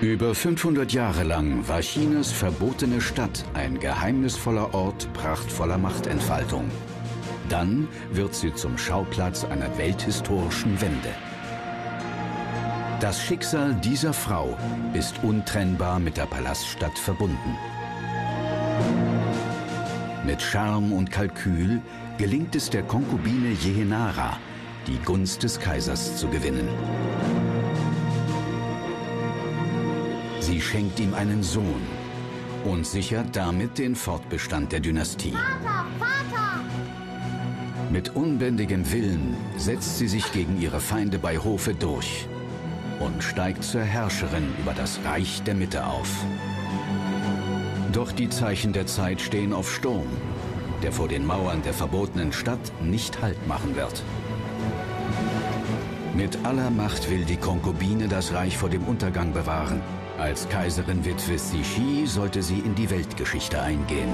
Über 500 Jahre lang war Chinas verbotene Stadt ein geheimnisvoller Ort prachtvoller Machtentfaltung. Dann wird sie zum Schauplatz einer welthistorischen Wende. Das Schicksal dieser Frau ist untrennbar mit der Palaststadt verbunden. Mit Charme und Kalkül gelingt es der Konkubine Jehenara, die Gunst des Kaisers zu gewinnen. Sie schenkt ihm einen Sohn und sichert damit den Fortbestand der Dynastie. Vater, Vater! Mit unbändigem Willen setzt sie sich gegen ihre Feinde bei Hofe durch und steigt zur Herrscherin über das Reich der Mitte auf. Doch die Zeichen der Zeit stehen auf Sturm, der vor den Mauern der verbotenen Stadt nicht Halt machen wird. Mit aller Macht will die Konkubine das Reich vor dem Untergang bewahren als Kaiserin Witwe Cixi sollte sie in die Weltgeschichte eingehen.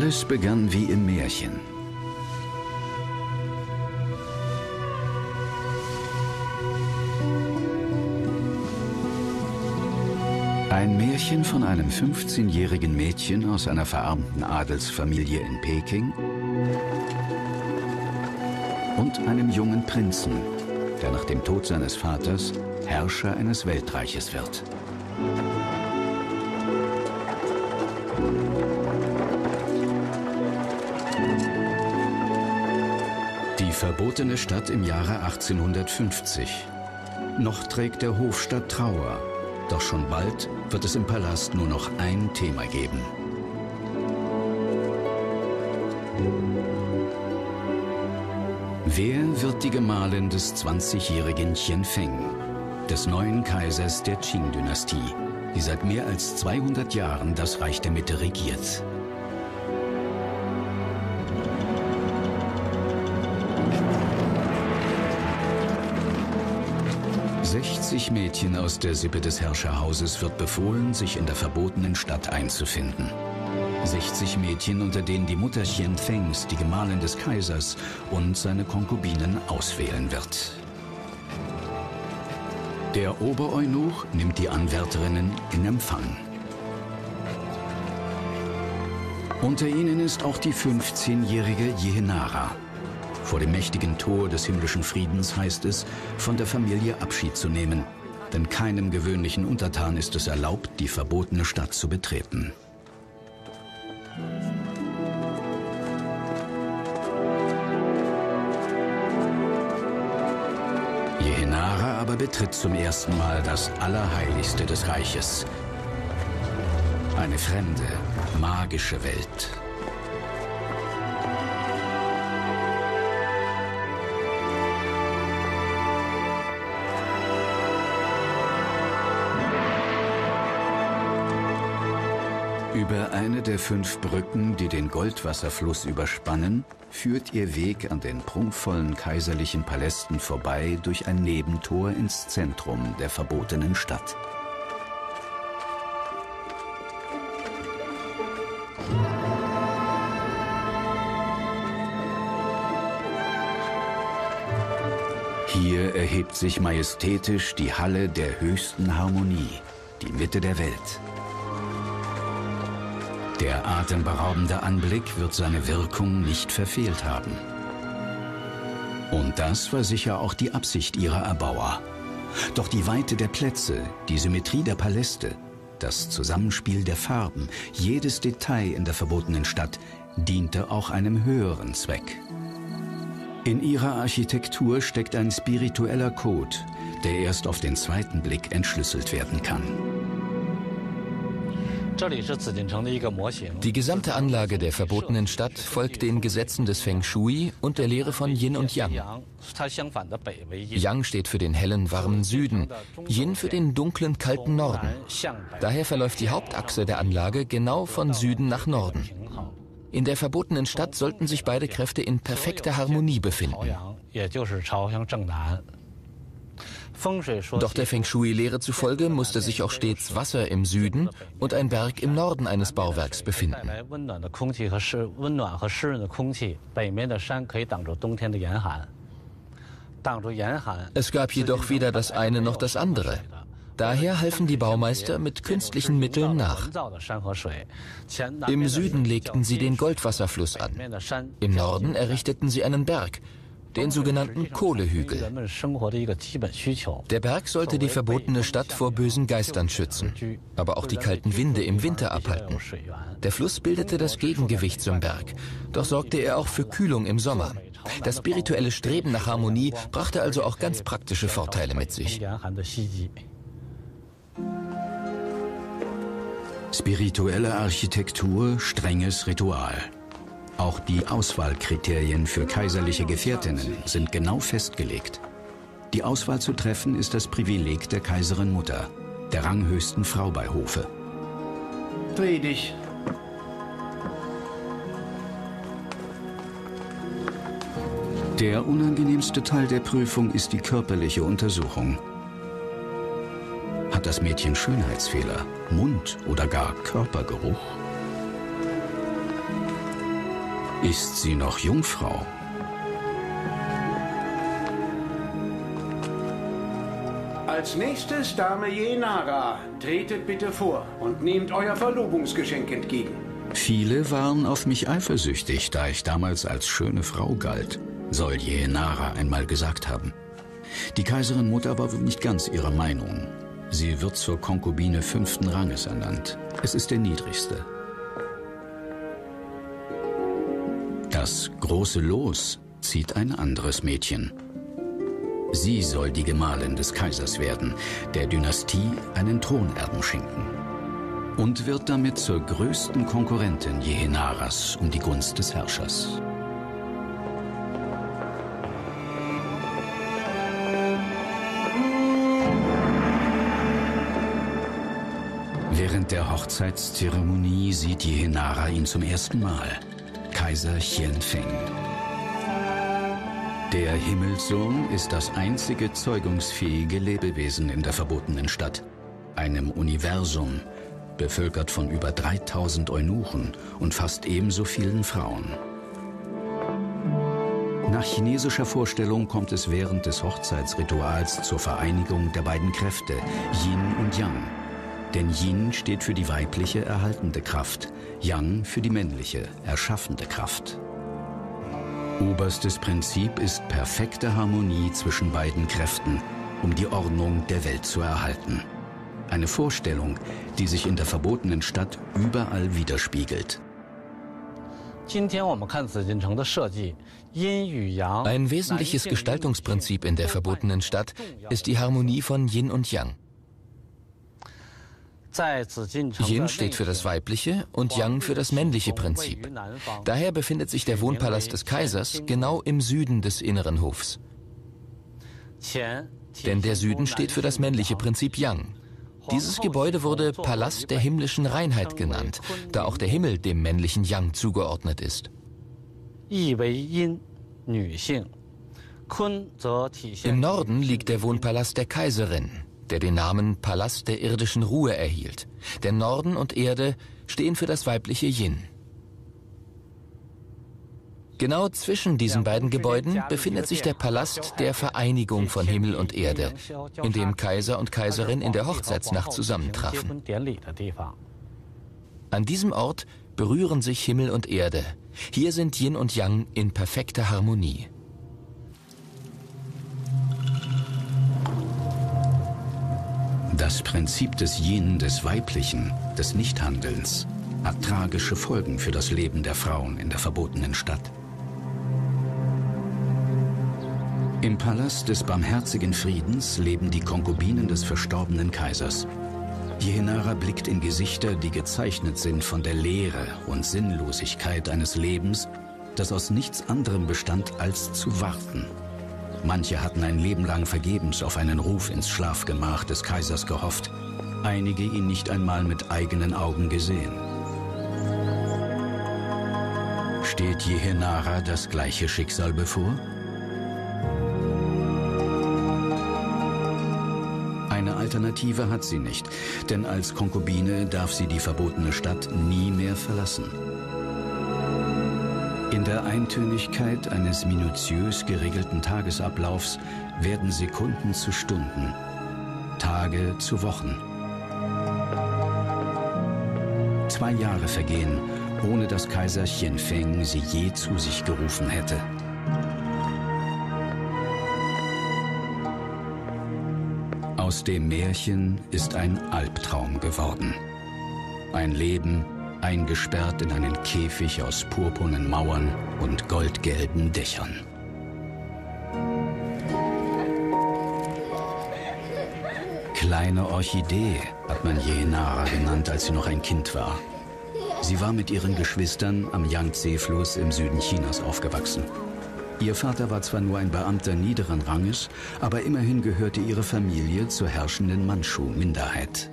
Alles begann wie im Märchen. Ein Märchen von einem 15-jährigen Mädchen aus einer verarmten Adelsfamilie in Peking und einem jungen Prinzen, der nach dem Tod seines Vaters Herrscher eines Weltreiches wird. Verbotene Stadt im Jahre 1850. Noch trägt der Hofstadt Trauer, doch schon bald wird es im Palast nur noch ein Thema geben. Wer wird die Gemahlin des 20-jährigen Qian Feng, des neuen Kaisers der Qing-Dynastie, die seit mehr als 200 Jahren das Reich der Mitte regiert? 60 Mädchen aus der Sippe des Herrscherhauses wird befohlen, sich in der verbotenen Stadt einzufinden. 60 Mädchen, unter denen die Mutter Xian Fengs, die Gemahlin des Kaisers, und seine Konkubinen auswählen wird. Der Obereunuch nimmt die Anwärterinnen in Empfang. Unter ihnen ist auch die 15-jährige Jehenara. Vor dem mächtigen Tor des himmlischen Friedens heißt es, von der Familie Abschied zu nehmen, denn keinem gewöhnlichen Untertan ist es erlaubt, die verbotene Stadt zu betreten. Jehenara aber betritt zum ersten Mal das Allerheiligste des Reiches. Eine fremde, magische Welt. Über eine der fünf Brücken, die den Goldwasserfluss überspannen, führt ihr Weg an den prunkvollen kaiserlichen Palästen vorbei durch ein Nebentor ins Zentrum der verbotenen Stadt. Hier erhebt sich majestätisch die Halle der höchsten Harmonie, die Mitte der Welt. Der atemberaubende Anblick wird seine Wirkung nicht verfehlt haben. Und das war sicher auch die Absicht ihrer Erbauer. Doch die Weite der Plätze, die Symmetrie der Paläste, das Zusammenspiel der Farben, jedes Detail in der verbotenen Stadt diente auch einem höheren Zweck. In ihrer Architektur steckt ein spiritueller Code, der erst auf den zweiten Blick entschlüsselt werden kann. Die gesamte Anlage der verbotenen Stadt folgt den Gesetzen des Feng Shui und der Lehre von Yin und Yang. Yang steht für den hellen, warmen Süden, Yin für den dunklen, kalten Norden. Daher verläuft die Hauptachse der Anlage genau von Süden nach Norden. In der verbotenen Stadt sollten sich beide Kräfte in perfekter Harmonie befinden. Doch der Feng Shui-Lehre zufolge musste sich auch stets Wasser im Süden und ein Berg im Norden eines Bauwerks befinden. Es gab jedoch weder das eine noch das andere. Daher halfen die Baumeister mit künstlichen Mitteln nach. Im Süden legten sie den Goldwasserfluss an. Im Norden errichteten sie einen Berg, den sogenannten Kohlehügel. Der Berg sollte die verbotene Stadt vor bösen Geistern schützen, aber auch die kalten Winde im Winter abhalten. Der Fluss bildete das Gegengewicht zum Berg, doch sorgte er auch für Kühlung im Sommer. Das spirituelle Streben nach Harmonie brachte also auch ganz praktische Vorteile mit sich. Spirituelle Architektur, strenges Ritual. Auch die Auswahlkriterien für kaiserliche Gefährtinnen sind genau festgelegt. Die Auswahl zu treffen ist das Privileg der Kaiserin Mutter, der ranghöchsten Frau bei Hofe. Dreh dich. Der unangenehmste Teil der Prüfung ist die körperliche Untersuchung. Hat das Mädchen Schönheitsfehler, Mund- oder gar Körpergeruch? Ist sie noch Jungfrau? Als nächstes Dame Jenara. Tretet bitte vor und nehmt euer Verlobungsgeschenk entgegen. Viele waren auf mich eifersüchtig, da ich damals als schöne Frau galt, soll Jenara einmal gesagt haben. Die Kaiserin Mutter war wohl nicht ganz ihrer Meinung. Sie wird zur Konkubine fünften Ranges ernannt. Es ist der niedrigste. Große Los zieht ein anderes Mädchen. Sie soll die Gemahlin des Kaisers werden, der Dynastie einen Thronerben schenken. Und wird damit zur größten Konkurrentin Jehenaras um die Gunst des Herrschers. Während der Hochzeitszeremonie sieht Jehenara ihn zum ersten Mal. Kaiser Xianfeng. Der Himmelssohn ist das einzige zeugungsfähige Lebewesen in der verbotenen Stadt, einem Universum, bevölkert von über 3000 Eunuchen und fast ebenso vielen Frauen. Nach chinesischer Vorstellung kommt es während des Hochzeitsrituals zur Vereinigung der beiden Kräfte, Yin und Yang. Denn Yin steht für die weibliche erhaltende Kraft, Yang für die männliche erschaffende Kraft. Oberstes Prinzip ist perfekte Harmonie zwischen beiden Kräften, um die Ordnung der Welt zu erhalten. Eine Vorstellung, die sich in der verbotenen Stadt überall widerspiegelt. Ein wesentliches Gestaltungsprinzip in der verbotenen Stadt ist die Harmonie von Yin und Yang. Yin steht für das weibliche und Yang für das männliche Prinzip. Daher befindet sich der Wohnpalast des Kaisers genau im Süden des inneren Hofs. Denn der Süden steht für das männliche Prinzip Yang. Dieses Gebäude wurde Palast der himmlischen Reinheit genannt, da auch der Himmel dem männlichen Yang zugeordnet ist. Im Norden liegt der Wohnpalast der Kaiserin, der den Namen Palast der irdischen Ruhe erhielt. Denn Norden und Erde stehen für das weibliche Yin. Genau zwischen diesen beiden Gebäuden befindet sich der Palast der Vereinigung von Himmel und Erde, in dem Kaiser und Kaiserin in der Hochzeitsnacht zusammentrafen. An diesem Ort berühren sich Himmel und Erde. Hier sind Yin und Yang in perfekter Harmonie. Das Prinzip des Yin, des Weiblichen, des Nichthandelns, hat tragische Folgen für das Leben der Frauen in der verbotenen Stadt. Im Palast des barmherzigen Friedens leben die Konkubinen des verstorbenen Kaisers. Jehenara blickt in Gesichter, die gezeichnet sind von der Leere und Sinnlosigkeit eines Lebens, das aus nichts anderem bestand als zu warten. Manche hatten ein Leben lang vergebens auf einen Ruf ins Schlafgemach des Kaisers gehofft, einige ihn nicht einmal mit eigenen Augen gesehen. Steht Jehenara das gleiche Schicksal bevor? Eine Alternative hat sie nicht, denn als Konkubine darf sie die verbotene Stadt nie mehr verlassen. In der Eintönigkeit eines minutiös geregelten Tagesablaufs werden Sekunden zu Stunden, Tage zu Wochen. Zwei Jahre vergehen, ohne dass Kaiser Qianfeng sie je zu sich gerufen hätte. Aus dem Märchen ist ein Albtraum geworden. Ein Leben, eingesperrt in einen Käfig aus purpurnen Mauern und goldgelben Dächern. Kleine Orchidee hat man Jenara genannt, als sie noch ein Kind war. Sie war mit ihren Geschwistern am Yangtze-Fluss im Süden Chinas aufgewachsen. Ihr Vater war zwar nur ein Beamter niederen Ranges, aber immerhin gehörte ihre Familie zur herrschenden Mandschu-Minderheit.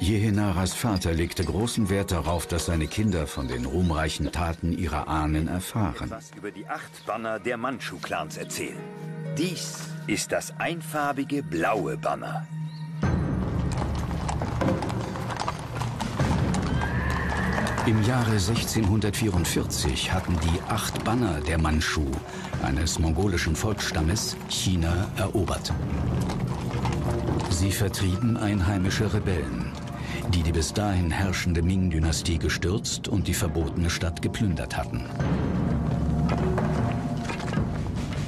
Jehenaras Vater legte großen Wert darauf, dass seine Kinder von den ruhmreichen Taten ihrer Ahnen erfahren. Was über die acht Banner der Mandschu-Clans erzählen. Dies ist das einfarbige blaue Banner. Im Jahre 1644 hatten die acht Banner der Mandschu, eines mongolischen Volksstammes, China erobert. Sie vertrieben einheimische Rebellen die die bis dahin herrschende Ming-Dynastie gestürzt und die verbotene Stadt geplündert hatten.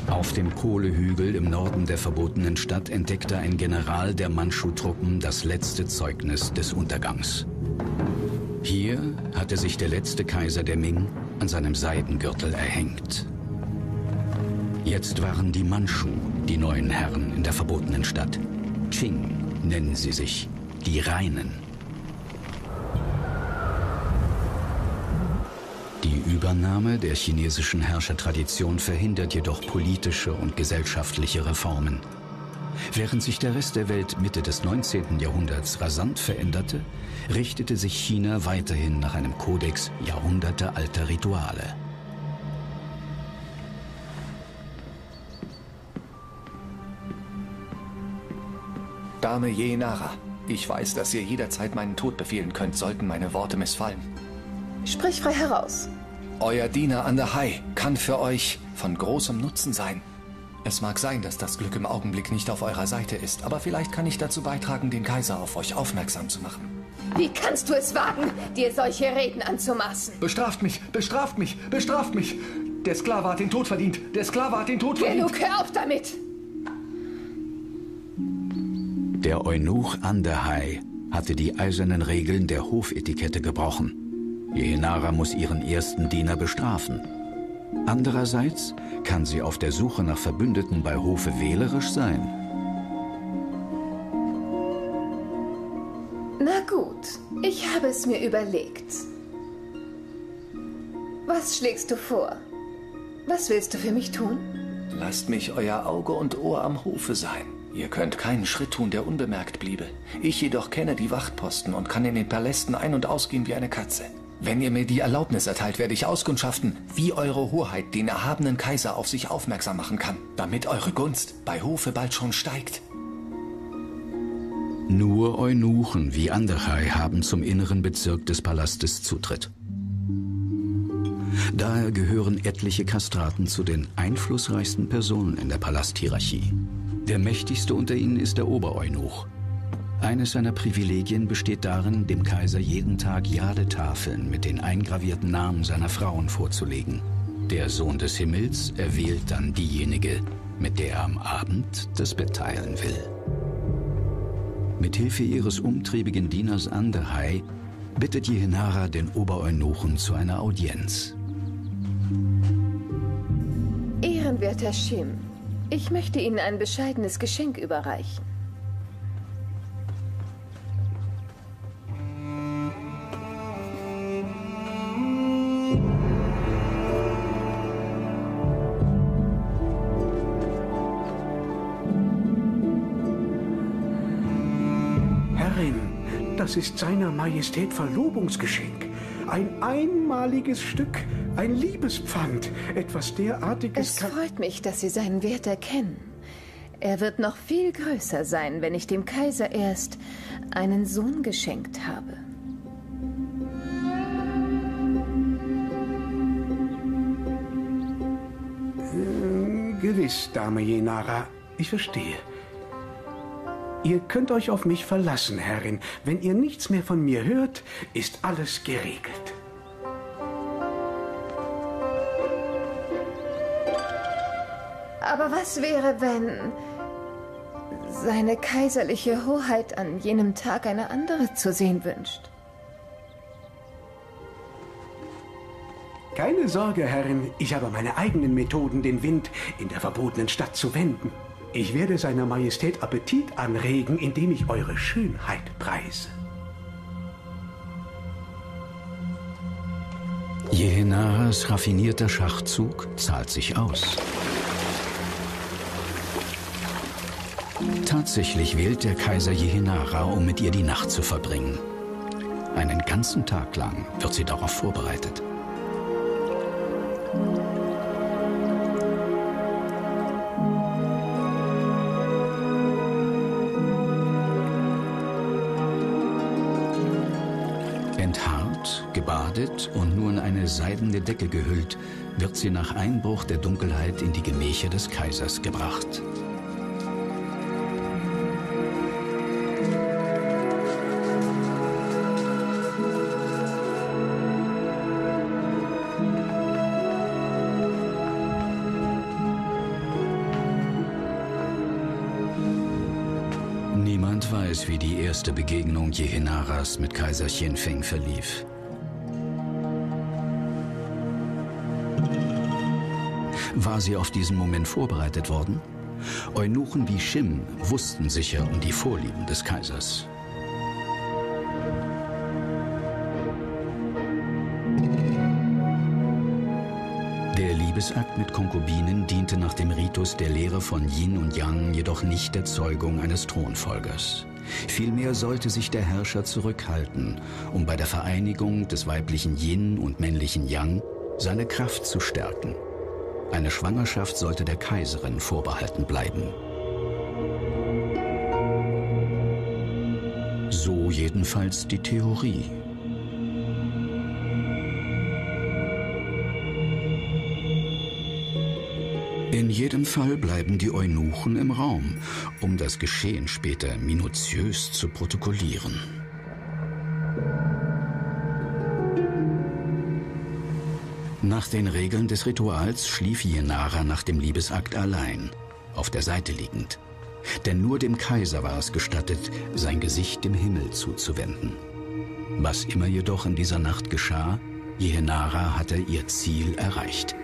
Auf dem Kohlehügel im Norden der verbotenen Stadt entdeckte ein General der Mandschu-Truppen das letzte Zeugnis des Untergangs. Hier hatte sich der letzte Kaiser der Ming an seinem Seidengürtel erhängt. Jetzt waren die Mandschu die neuen Herren in der verbotenen Stadt. Qing nennen sie sich, die Reinen. Übernahme der chinesischen Herrschertradition verhindert jedoch politische und gesellschaftliche Reformen. Während sich der Rest der Welt Mitte des 19. Jahrhunderts rasant veränderte, richtete sich China weiterhin nach einem Kodex jahrhundertealter Rituale. Dame Jenara, ich weiß, dass ihr jederzeit meinen Tod befehlen könnt, sollten meine Worte missfallen. Sprich frei heraus. Euer Diener an der Hai kann für euch von großem Nutzen sein. Es mag sein, dass das Glück im Augenblick nicht auf eurer Seite ist, aber vielleicht kann ich dazu beitragen, den Kaiser auf euch aufmerksam zu machen. Wie kannst du es wagen, dir solche Reden anzumaßen? Bestraft mich, bestraft mich, bestraft mich! Der Sklave hat den Tod verdient! Der Sklave hat den Tod verdient! Genug, hör auf damit! Der Eunuch Andahai hatte die eisernen Regeln der Hofetikette gebrochen. Jehenara muss ihren ersten Diener bestrafen. Andererseits kann sie auf der Suche nach Verbündeten bei Hofe wählerisch sein. Na gut, ich habe es mir überlegt. Was schlägst du vor? Was willst du für mich tun? Lasst mich euer Auge und Ohr am Hofe sein. Ihr könnt keinen Schritt tun, der unbemerkt bliebe. Ich jedoch kenne die Wachtposten und kann in den Palästen ein- und ausgehen wie eine Katze. Wenn ihr mir die Erlaubnis erteilt, werde ich auskundschaften, wie eure Hoheit den erhabenen Kaiser auf sich aufmerksam machen kann, damit eure Gunst bei Hofe bald schon steigt. Nur Eunuchen wie Andechai haben zum inneren Bezirk des Palastes Zutritt. Daher gehören etliche Kastraten zu den einflussreichsten Personen in der Palasthierarchie. Der mächtigste unter ihnen ist der Obereunuch, eines seiner Privilegien besteht darin, dem Kaiser jeden Tag Jadetafeln mit den eingravierten Namen seiner Frauen vorzulegen. Der Sohn des Himmels erwählt dann diejenige, mit der er am Abend das Bett teilen will. Mit Hilfe ihres umtriebigen Dieners Andehai bittet Jehenara den Obereunuchen zu einer Audienz. Ehrenwerter Shim, ich möchte Ihnen ein bescheidenes Geschenk überreichen. Das ist seiner Majestät Verlobungsgeschenk. Ein einmaliges Stück, ein Liebespfand, etwas derartiges. Es freut mich, dass Sie seinen Wert erkennen. Er wird noch viel größer sein, wenn ich dem Kaiser erst einen Sohn geschenkt habe. Äh, gewiss, Dame Jenara. Ich verstehe. Ihr könnt euch auf mich verlassen, Herrin. Wenn ihr nichts mehr von mir hört, ist alles geregelt. Aber was wäre, wenn seine kaiserliche Hoheit an jenem Tag eine andere zu sehen wünscht? Keine Sorge, Herrin, ich habe meine eigenen Methoden, den Wind in der verbotenen Stadt zu wenden. Ich werde seiner Majestät Appetit anregen, indem ich eure Schönheit preise. Jehenaras raffinierter Schachzug zahlt sich aus. Tatsächlich wählt der Kaiser Jehenara, um mit ihr die Nacht zu verbringen. Einen ganzen Tag lang wird sie darauf vorbereitet. Gebadet und nur in eine seidene Decke gehüllt, wird sie nach Einbruch der Dunkelheit in die Gemächer des Kaisers gebracht. weiß, wie die erste Begegnung Jehenaras mit Kaiser Qianfeng verlief. Sie auf diesen Moment vorbereitet worden? Eunuchen wie Shim wussten sicher um die Vorlieben des Kaisers. Der Liebesakt mit Konkubinen diente nach dem Ritus der Lehre von Yin und Yang jedoch nicht der Zeugung eines Thronfolgers. Vielmehr sollte sich der Herrscher zurückhalten, um bei der Vereinigung des weiblichen Yin und männlichen Yang seine Kraft zu stärken. Eine Schwangerschaft sollte der Kaiserin vorbehalten bleiben. So jedenfalls die Theorie. In jedem Fall bleiben die Eunuchen im Raum, um das Geschehen später minutiös zu protokollieren. Nach den Regeln des Rituals schlief Jenara nach dem Liebesakt allein, auf der Seite liegend. Denn nur dem Kaiser war es gestattet, sein Gesicht dem Himmel zuzuwenden. Was immer jedoch in dieser Nacht geschah, Jehenara hatte ihr Ziel erreicht.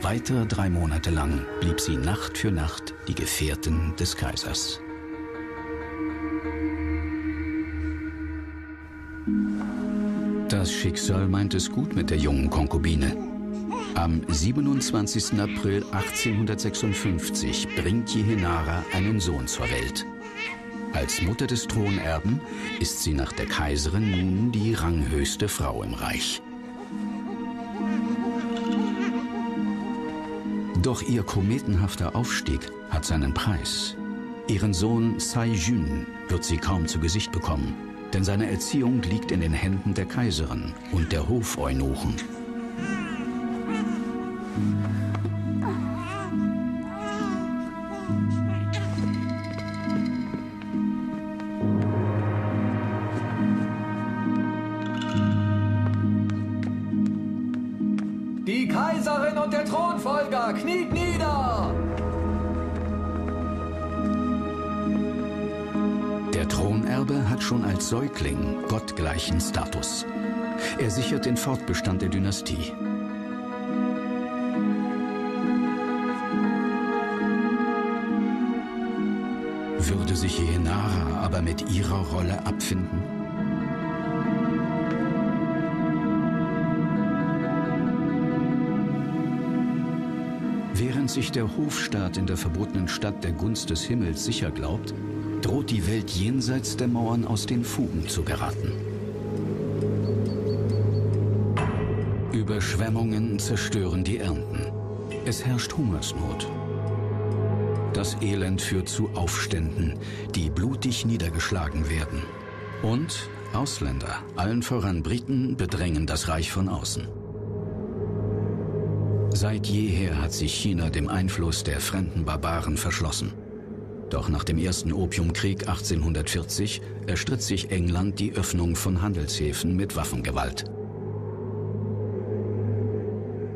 Weitere drei Monate lang blieb sie Nacht für Nacht die Gefährtin des Kaisers. Das Schicksal meint es gut mit der jungen Konkubine. Am 27. April 1856 bringt Jehenara einen Sohn zur Welt. Als Mutter des Thronerben ist sie nach der Kaiserin nun die ranghöchste Frau im Reich. Doch ihr kometenhafter Aufstieg hat seinen Preis. Ihren Sohn Sai Jun wird sie kaum zu Gesicht bekommen, denn seine Erziehung liegt in den Händen der Kaiserin und der Hofeunuchen. Säugling gottgleichen Status. Er sichert den Fortbestand der Dynastie. Würde sich Jenara aber mit ihrer Rolle abfinden? Während sich der Hofstaat in der verbotenen Stadt der Gunst des Himmels sicher glaubt, droht die Welt jenseits der Mauern aus den Fugen zu geraten. Überschwemmungen zerstören die Ernten. Es herrscht Hungersnot. Das Elend führt zu Aufständen, die blutig niedergeschlagen werden. Und Ausländer, allen voran Briten, bedrängen das Reich von außen. Seit jeher hat sich China dem Einfluss der fremden Barbaren verschlossen. Doch nach dem ersten Opiumkrieg 1840 erstritt sich England die Öffnung von Handelshäfen mit Waffengewalt.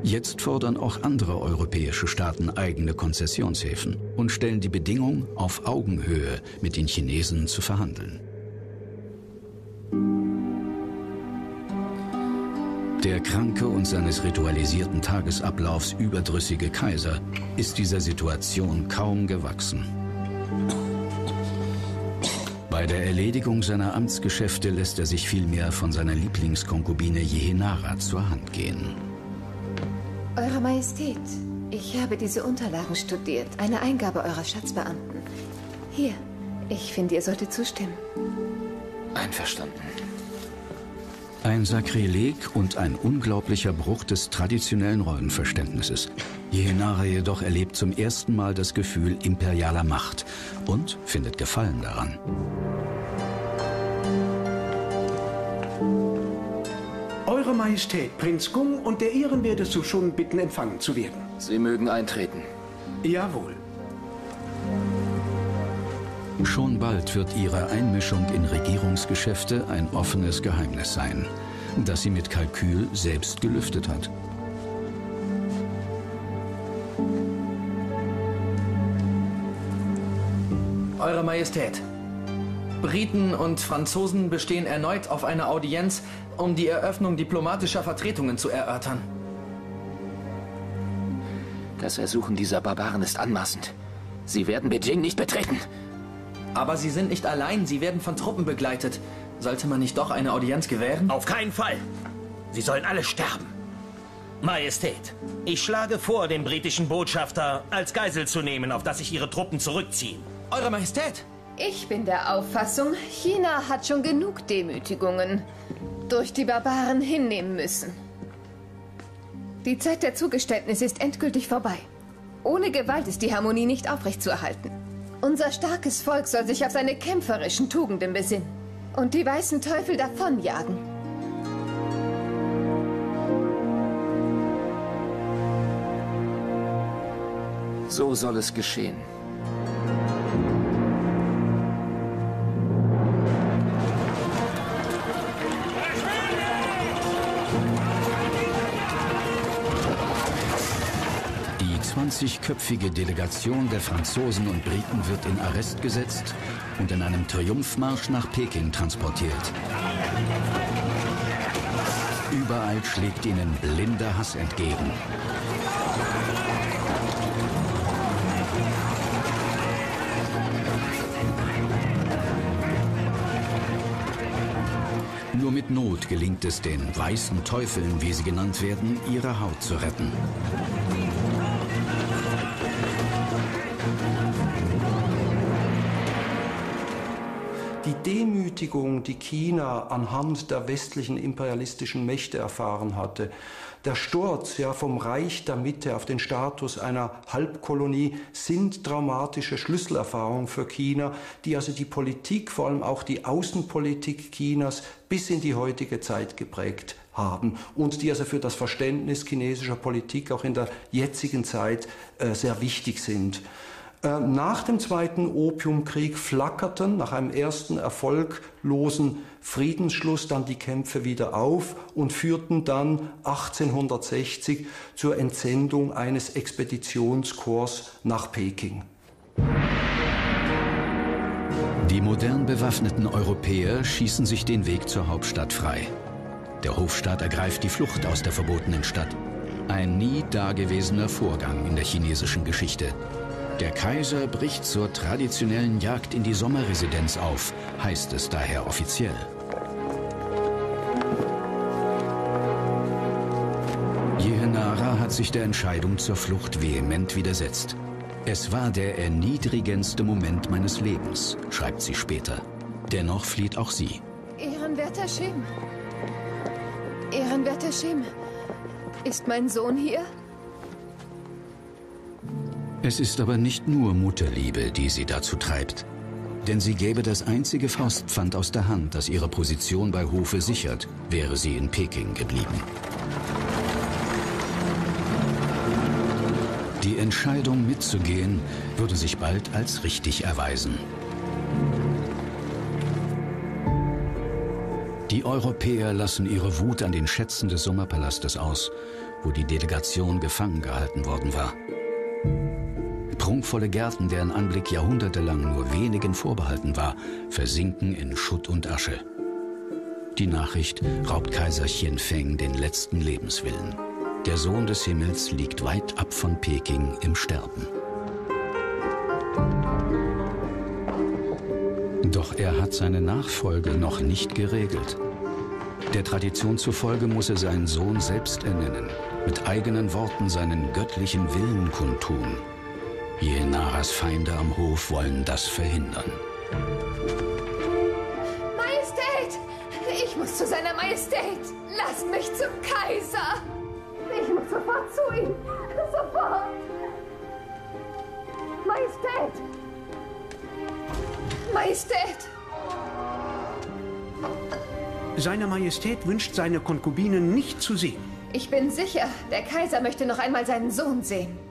Jetzt fordern auch andere europäische Staaten eigene Konzessionshäfen und stellen die Bedingung, auf Augenhöhe mit den Chinesen zu verhandeln. Der kranke und seines ritualisierten Tagesablaufs überdrüssige Kaiser ist dieser Situation kaum gewachsen. Bei der Erledigung seiner Amtsgeschäfte lässt er sich vielmehr von seiner Lieblingskonkubine Jehenara zur Hand gehen. Eure Majestät, ich habe diese Unterlagen studiert. Eine Eingabe eurer Schatzbeamten. Hier, ich finde, ihr solltet zustimmen. Einverstanden. Ein Sakrileg und ein unglaublicher Bruch des traditionellen Rollenverständnisses. Jehenara jedoch erlebt zum ersten Mal das Gefühl imperialer Macht und findet Gefallen daran. Eure Majestät, Prinz Gung und der Ehrenwerte Sushun bitten, empfangen zu werden. Sie mögen eintreten. Jawohl. Schon bald wird ihre Einmischung in Regierungsgeschäfte ein offenes Geheimnis sein, das sie mit Kalkül selbst gelüftet hat. Eure Majestät, Briten und Franzosen bestehen erneut auf eine Audienz, um die Eröffnung diplomatischer Vertretungen zu erörtern. Das Ersuchen dieser Barbaren ist anmaßend. Sie werden Beijing nicht betreten. Aber sie sind nicht allein, sie werden von Truppen begleitet. Sollte man nicht doch eine Audienz gewähren? Auf keinen Fall. Sie sollen alle sterben. Majestät, ich schlage vor, den britischen Botschafter als Geisel zu nehmen, auf das sich ihre Truppen zurückziehen. Eure Majestät! Ich bin der Auffassung, China hat schon genug Demütigungen durch die Barbaren hinnehmen müssen. Die Zeit der Zugeständnisse ist endgültig vorbei. Ohne Gewalt ist die Harmonie nicht aufrechtzuerhalten. Unser starkes Volk soll sich auf seine kämpferischen Tugenden besinnen und die weißen Teufel davonjagen. So soll es geschehen. 20-köpfige Delegation der Franzosen und Briten wird in Arrest gesetzt und in einem Triumphmarsch nach Peking transportiert. Überall schlägt ihnen blinder Hass entgegen. Nur mit Not gelingt es den weißen Teufeln, wie sie genannt werden, ihre Haut zu retten. Demütigung, die China anhand der westlichen imperialistischen Mächte erfahren hatte, der Sturz ja vom Reich der Mitte auf den Status einer Halbkolonie sind dramatische Schlüsselerfahrungen für China, die also die Politik, vor allem auch die Außenpolitik Chinas bis in die heutige Zeit geprägt haben und die also für das Verständnis chinesischer Politik auch in der jetzigen Zeit äh, sehr wichtig sind. Äh, nach dem Zweiten Opiumkrieg flackerten nach einem ersten erfolglosen Friedensschluss dann die Kämpfe wieder auf und führten dann 1860 zur Entsendung eines Expeditionskorps nach Peking. Die modern bewaffneten Europäer schießen sich den Weg zur Hauptstadt frei. Der Hofstaat ergreift die Flucht aus der verbotenen Stadt. Ein nie dagewesener Vorgang in der chinesischen Geschichte. Der Kaiser bricht zur traditionellen Jagd in die Sommerresidenz auf, heißt es daher offiziell. Jehenara hat sich der Entscheidung zur Flucht vehement widersetzt. Es war der erniedrigendste Moment meines Lebens, schreibt sie später. Dennoch flieht auch sie. Ehrenwerter Shem. Ehrenwerter Shem. Ist mein Sohn hier? Es ist aber nicht nur Mutterliebe, die sie dazu treibt. Denn sie gäbe das einzige Faustpfand aus der Hand, das ihre Position bei Hofe sichert, wäre sie in Peking geblieben. Die Entscheidung mitzugehen würde sich bald als richtig erweisen. Die Europäer lassen ihre Wut an den Schätzen des Sommerpalastes aus, wo die Delegation gefangen gehalten worden war. Prunkvolle Gärten, deren Anblick jahrhundertelang nur wenigen vorbehalten war, versinken in Schutt und Asche. Die Nachricht raubt Kaiser Qianfeng den letzten Lebenswillen. Der Sohn des Himmels liegt weit ab von Peking im Sterben. Doch er hat seine Nachfolge noch nicht geregelt. Der Tradition zufolge muss er seinen Sohn selbst ernennen, mit eigenen Worten seinen göttlichen Willen kundtun. Jenaras Feinde am Hof wollen das verhindern. Majestät! Ich muss zu seiner Majestät! Lass mich zum Kaiser! Ich muss sofort zu ihm. Sofort. Majestät. Majestät. Seine Majestät wünscht seine Konkubinen nicht zu sehen. Ich bin sicher, der Kaiser möchte noch einmal seinen Sohn sehen.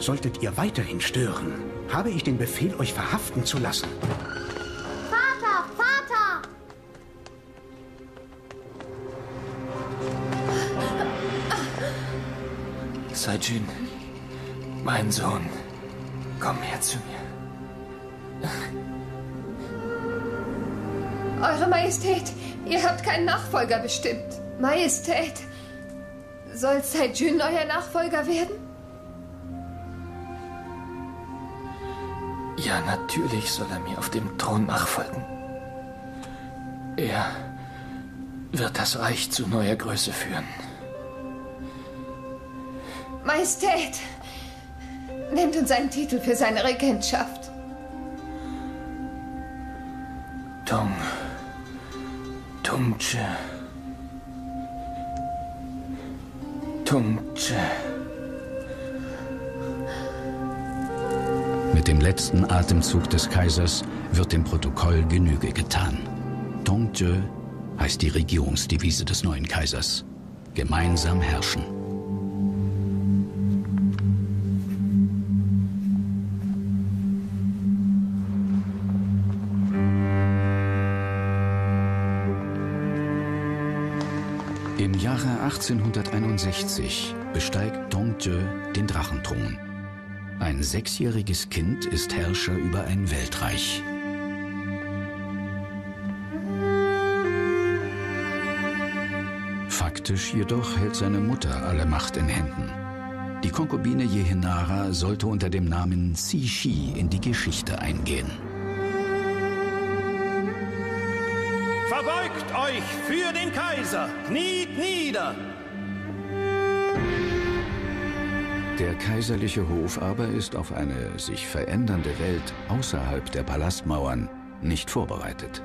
Solltet ihr weiterhin stören, habe ich den Befehl, euch verhaften zu lassen. Saijin, mein Sohn, komm her zu mir. Eure Majestät, ihr habt keinen Nachfolger bestimmt. Majestät, soll Saijun euer Nachfolger werden? Ja, natürlich soll er mir auf dem Thron nachfolgen. Er wird das Reich zu neuer Größe führen. Majestät, nennt uns einen Titel für seine Regentschaft. Tong. Tungche. Tungche. Mit dem letzten Atemzug des Kaisers wird dem Protokoll Genüge getan. Tongje heißt die Regierungsdevise des neuen Kaisers. Gemeinsam herrschen. Im Jahre 1861 besteigt Dongzhe den Drachenthron. Ein sechsjähriges Kind ist Herrscher über ein Weltreich. Faktisch jedoch hält seine Mutter alle Macht in Händen. Die Konkubine Jehenara sollte unter dem Namen Shi in die Geschichte eingehen. Verbeugt euch für den Kaiser! Kniet nieder! Der kaiserliche Hof aber ist auf eine sich verändernde Welt außerhalb der Palastmauern nicht vorbereitet.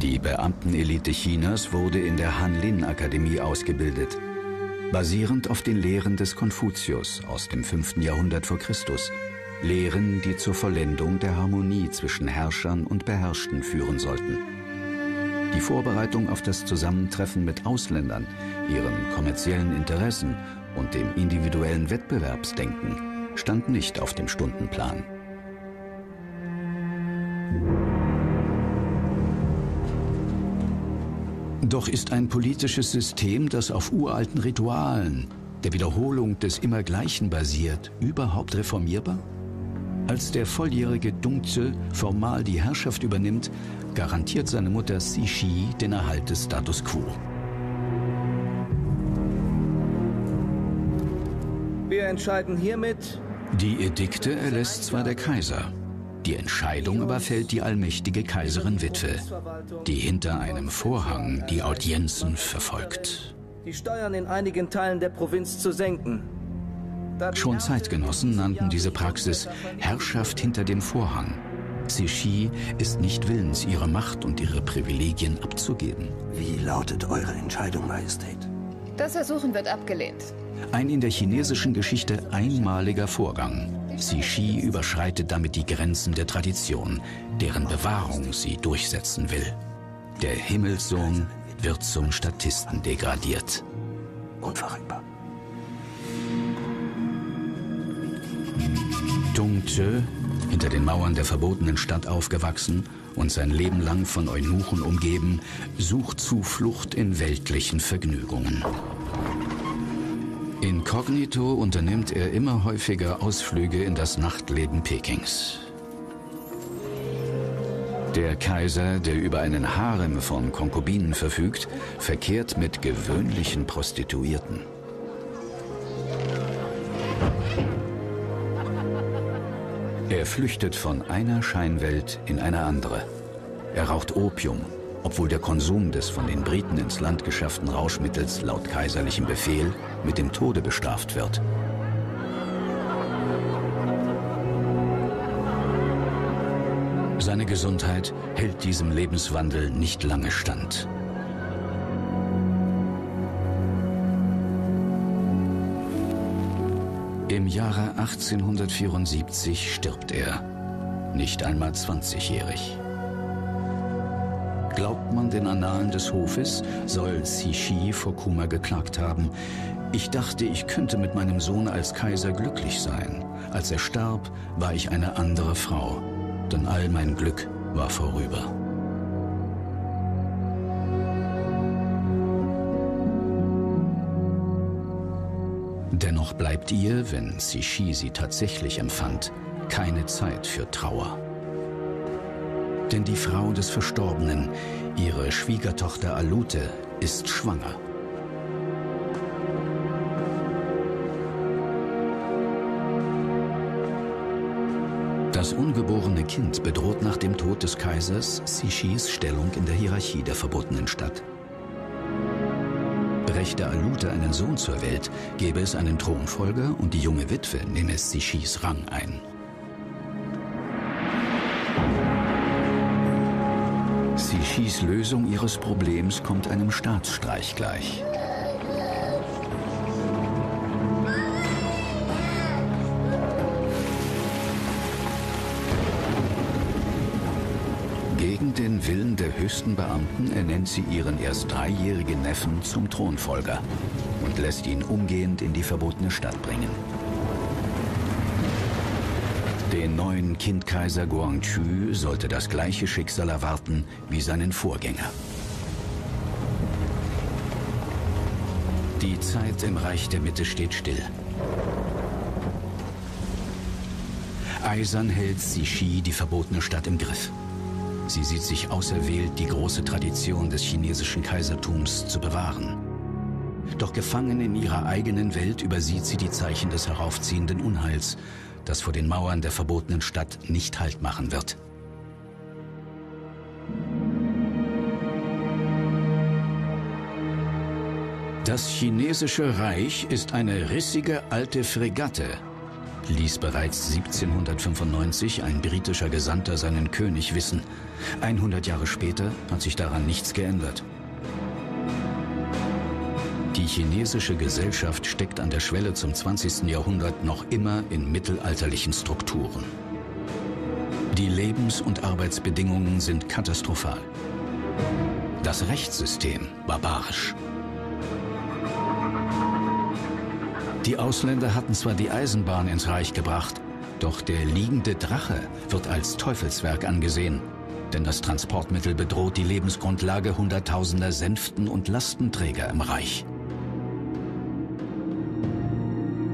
Die Beamtenelite Chinas wurde in der Hanlin-Akademie ausgebildet, basierend auf den Lehren des Konfuzius aus dem 5. Jahrhundert vor Christus. Lehren, die zur Vollendung der Harmonie zwischen Herrschern und Beherrschten führen sollten. Die Vorbereitung auf das Zusammentreffen mit Ausländern, ihren kommerziellen Interessen und dem individuellen Wettbewerbsdenken stand nicht auf dem Stundenplan. Doch ist ein politisches System, das auf uralten Ritualen, der Wiederholung des Immergleichen basiert, überhaupt reformierbar? Als der volljährige Dungze formal die Herrschaft übernimmt, garantiert seine Mutter Cixi den Erhalt des Status quo. Wir entscheiden hiermit. Die Edikte erlässt zwar der Kaiser, die Entscheidung aber fällt die allmächtige Kaiserin Witwe, die hinter einem Vorhang die Audienzen verfolgt. die Steuern in einigen Teilen der Provinz zu senken. Schon Zeitgenossen nannten diese Praxis Herrschaft hinter dem Vorhang. Cixi ist nicht willens, ihre Macht und ihre Privilegien abzugeben. Wie lautet eure Entscheidung, Majestät? Das Ersuchen wird abgelehnt. Ein in der chinesischen Geschichte einmaliger Vorgang. Cixi überschreitet damit die Grenzen der Tradition, deren Bewahrung sie durchsetzen will. Der Himmelssohn wird zum Statisten degradiert. Unverrückbar. Tung Tze, hinter den Mauern der verbotenen Stadt aufgewachsen und sein Leben lang von Eunuchen umgeben, sucht Zuflucht in weltlichen Vergnügungen. Inkognito unternimmt er immer häufiger Ausflüge in das Nachtleben Pekings. Der Kaiser, der über einen Harem von Konkubinen verfügt, verkehrt mit gewöhnlichen Prostituierten. Er flüchtet von einer Scheinwelt in eine andere. Er raucht Opium, obwohl der Konsum des von den Briten ins Land geschafften Rauschmittels laut kaiserlichem Befehl mit dem Tode bestraft wird. Seine Gesundheit hält diesem Lebenswandel nicht lange stand. Im Jahre 1874 stirbt er, nicht einmal 20-jährig. Glaubt man den Annalen des Hofes, soll Cixi vor Kuma geklagt haben. Ich dachte, ich könnte mit meinem Sohn als Kaiser glücklich sein. Als er starb, war ich eine andere Frau, denn all mein Glück war vorüber. Dennoch bleibt ihr, wenn Cixi sie tatsächlich empfand, keine Zeit für Trauer. Denn die Frau des Verstorbenen, ihre Schwiegertochter Alute, ist schwanger. Das ungeborene Kind bedroht nach dem Tod des Kaisers Cixis Stellung in der Hierarchie der verbotenen Stadt. Brächte Alute einen Sohn zur Welt, gäbe es einen Thronfolger und die junge Witwe nehme Cixis Rang ein. Cixis Lösung ihres Problems kommt einem Staatsstreich gleich. Der höchsten Beamten ernennt sie ihren erst dreijährigen Neffen zum Thronfolger und lässt ihn umgehend in die verbotene Stadt bringen. Den neuen Kindkaiser Guangxu sollte das gleiche Schicksal erwarten wie seinen Vorgänger. Die Zeit im Reich der Mitte steht still. Eisern hält Cixi die verbotene Stadt im Griff. Sie sieht sich auserwählt, die große Tradition des chinesischen Kaisertums zu bewahren. Doch gefangen in ihrer eigenen Welt übersieht sie die Zeichen des heraufziehenden Unheils, das vor den Mauern der verbotenen Stadt nicht Halt machen wird. Das chinesische Reich ist eine rissige alte Fregatte, ließ bereits 1795 ein britischer Gesandter seinen König wissen. 100 Jahre später hat sich daran nichts geändert. Die chinesische Gesellschaft steckt an der Schwelle zum 20. Jahrhundert noch immer in mittelalterlichen Strukturen. Die Lebens- und Arbeitsbedingungen sind katastrophal. Das Rechtssystem barbarisch. Die Ausländer hatten zwar die Eisenbahn ins Reich gebracht, doch der liegende Drache wird als Teufelswerk angesehen. Denn das Transportmittel bedroht die Lebensgrundlage hunderttausender Sänften und Lastenträger im Reich.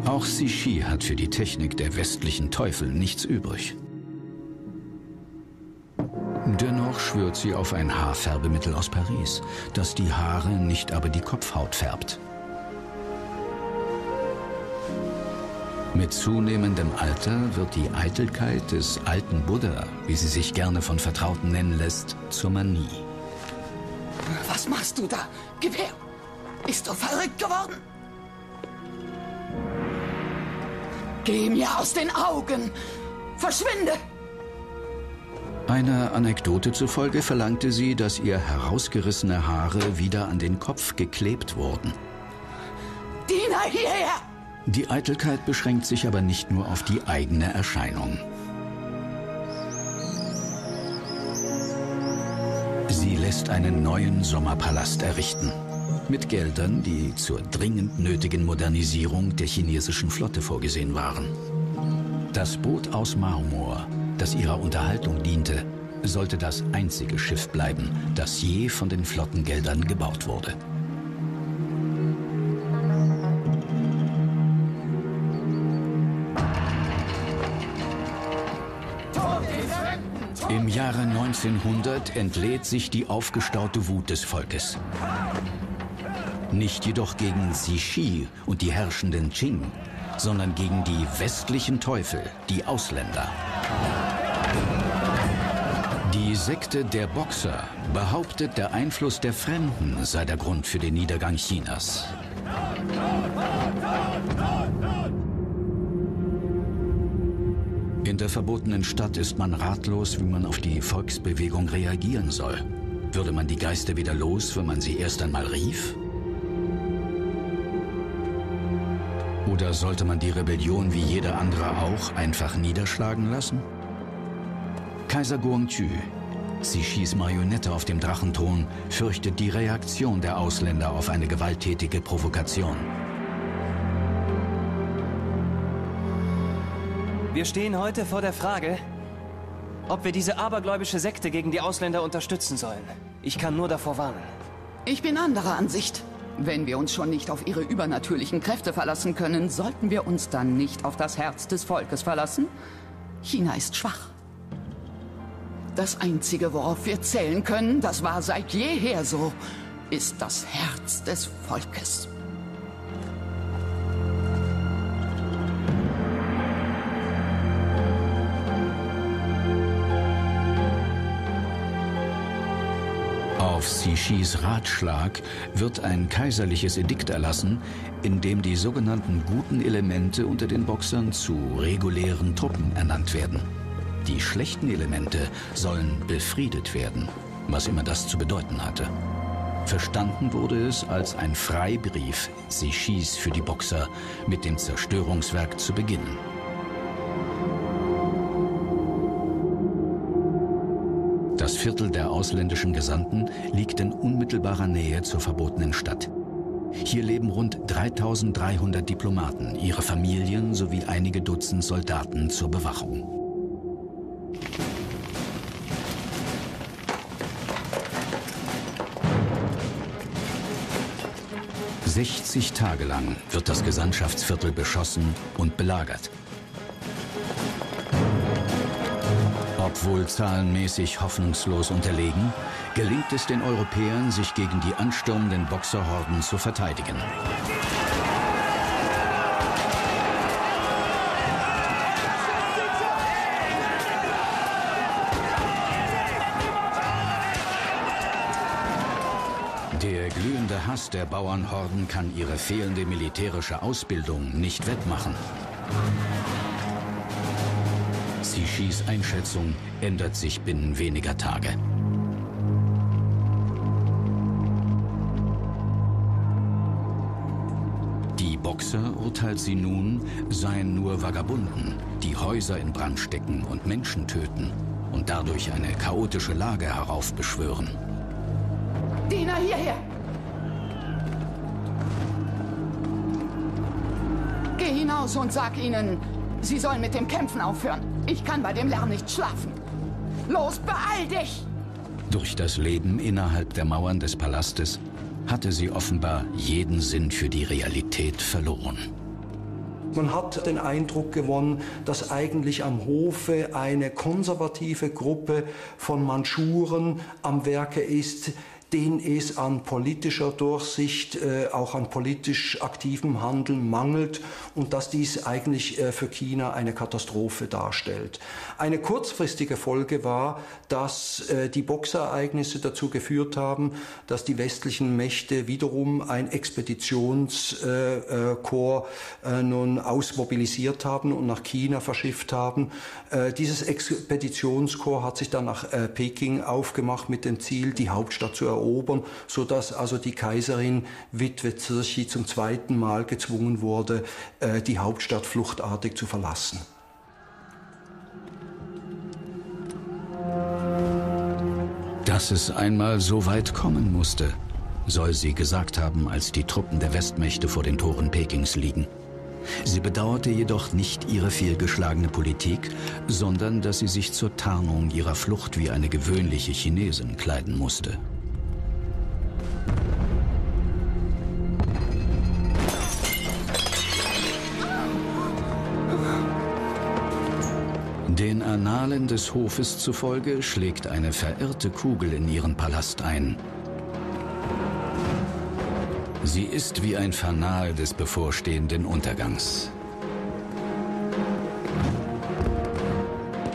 Auch Cixi hat für die Technik der westlichen Teufel nichts übrig. Dennoch schwört sie auf ein Haarfärbemittel aus Paris, das die Haare, nicht aber die Kopfhaut färbt. Mit zunehmendem Alter wird die Eitelkeit des alten Buddha, wie sie sich gerne von Vertrauten nennen lässt, zur Manie. Was machst du da? Gib her! Bist du verrückt geworden? Geh mir aus den Augen! Verschwinde! Einer Anekdote zufolge verlangte sie, dass ihr herausgerissene Haare wieder an den Kopf geklebt wurden. Diener hierher! Die Eitelkeit beschränkt sich aber nicht nur auf die eigene Erscheinung. Sie lässt einen neuen Sommerpalast errichten. Mit Geldern, die zur dringend nötigen Modernisierung der chinesischen Flotte vorgesehen waren. Das Boot aus Marmor, das ihrer Unterhaltung diente, sollte das einzige Schiff bleiben, das je von den Flottengeldern gebaut wurde. Im Jahre 1900 entlädt sich die aufgestaute Wut des Volkes. Nicht jedoch gegen Xi und die herrschenden Qing, sondern gegen die westlichen Teufel, die Ausländer. Die Sekte der Boxer behauptet, der Einfluss der Fremden sei der Grund für den Niedergang Chinas. In der verbotenen Stadt ist man ratlos, wie man auf die Volksbewegung reagieren soll. Würde man die Geister wieder los, wenn man sie erst einmal rief? Oder sollte man die Rebellion wie jeder andere auch einfach niederschlagen lassen? Kaiser Guangxu, Cixis Marionette auf dem Drachenthron, fürchtet die Reaktion der Ausländer auf eine gewalttätige Provokation. Wir stehen heute vor der Frage, ob wir diese abergläubische Sekte gegen die Ausländer unterstützen sollen. Ich kann nur davor warnen. Ich bin anderer Ansicht. Wenn wir uns schon nicht auf ihre übernatürlichen Kräfte verlassen können, sollten wir uns dann nicht auf das Herz des Volkes verlassen? China ist schwach. Das Einzige, worauf wir zählen können, das war seit jeher so, ist das Herz des Volkes. Cixis Ratschlag wird ein kaiserliches Edikt erlassen, in dem die sogenannten guten Elemente unter den Boxern zu regulären Truppen ernannt werden. Die schlechten Elemente sollen befriedet werden, was immer das zu bedeuten hatte. Verstanden wurde es als ein Freibrief Cixis für die Boxer, mit dem Zerstörungswerk zu beginnen. Ausländischen Gesandten liegt in unmittelbarer Nähe zur verbotenen Stadt. Hier leben rund 3300 Diplomaten, ihre Familien sowie einige Dutzend Soldaten zur Bewachung. Sechzig Tage lang wird das Gesandtschaftsviertel beschossen und belagert. Obwohl zahlenmäßig hoffnungslos unterlegen, gelingt es den Europäern, sich gegen die anstürmenden Boxerhorden zu verteidigen. Der glühende Hass der Bauernhorden kann ihre fehlende militärische Ausbildung nicht wettmachen. Cixis Einschätzung ändert sich binnen weniger Tage. Die Boxer, urteilt sie nun, seien nur Vagabunden, die Häuser in Brand stecken und Menschen töten und dadurch eine chaotische Lage heraufbeschwören. Diener hierher! Geh hinaus und sag ihnen, sie sollen mit dem Kämpfen aufhören. Ich kann bei dem Lärm nicht schlafen. Los, beeil dich! Durch das Leben innerhalb der Mauern des Palastes hatte sie offenbar jeden Sinn für die Realität verloren. Man hat den Eindruck gewonnen, dass eigentlich am Hofe eine konservative Gruppe von Mandschuren am Werke ist, den es an politischer Durchsicht, äh, auch an politisch aktivem Handeln mangelt und dass dies eigentlich äh, für China eine Katastrophe darstellt. Eine kurzfristige Folge war, dass äh, die Boxereignisse dazu geführt haben, dass die westlichen Mächte wiederum ein Expeditionskorps nun ausmobilisiert haben und nach China verschifft haben. Dieses Expeditionskorps hat sich dann nach Peking aufgemacht mit dem Ziel, die Hauptstadt zu erobern, sodass also die Kaiserin Witwe Zirchi zum zweiten Mal gezwungen wurde, äh, die Hauptstadt fluchtartig zu verlassen. Dass es einmal so weit kommen musste, soll sie gesagt haben, als die Truppen der Westmächte vor den Toren Pekings liegen. Sie bedauerte jedoch nicht ihre fehlgeschlagene Politik, sondern dass sie sich zur Tarnung ihrer Flucht wie eine gewöhnliche Chinesin kleiden musste. Den Annalen des Hofes zufolge schlägt eine verirrte Kugel in ihren Palast ein. Sie ist wie ein Fanal des bevorstehenden Untergangs.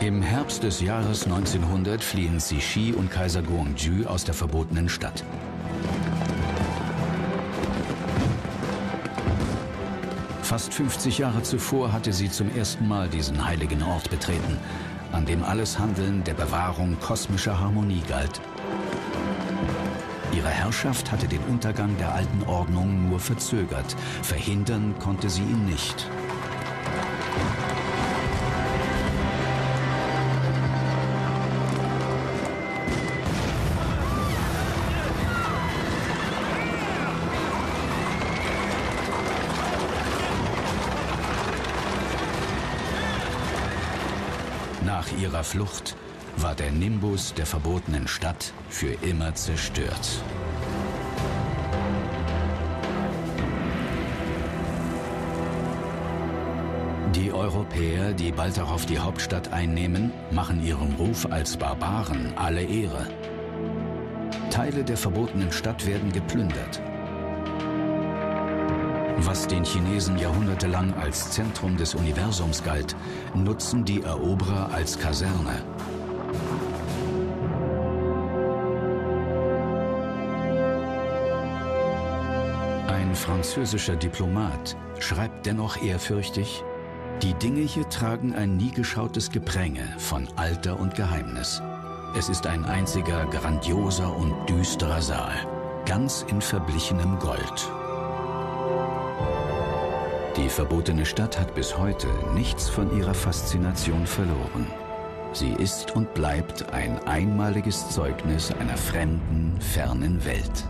Im Herbst des Jahres 1900 fliehen Cixi und Kaiser Guangju aus der verbotenen Stadt. Fast 50 Jahre zuvor hatte sie zum ersten Mal diesen heiligen Ort betreten, an dem alles Handeln der Bewahrung kosmischer Harmonie galt. Ihre Herrschaft hatte den Untergang der alten Ordnung nur verzögert, verhindern konnte sie ihn nicht. Ihrer Flucht war der Nimbus der verbotenen Stadt für immer zerstört. Die Europäer, die bald darauf die Hauptstadt einnehmen, machen ihrem Ruf als Barbaren alle Ehre. Teile der verbotenen Stadt werden geplündert. Was den Chinesen jahrhundertelang als Zentrum des Universums galt, nutzen die Eroberer als Kaserne. Ein französischer Diplomat schreibt dennoch ehrfürchtig, die Dinge hier tragen ein nie geschautes Gepränge von Alter und Geheimnis. Es ist ein einziger grandioser und düsterer Saal, ganz in verblichenem Gold. Die verbotene Stadt hat bis heute nichts von ihrer Faszination verloren. Sie ist und bleibt ein einmaliges Zeugnis einer fremden, fernen Welt.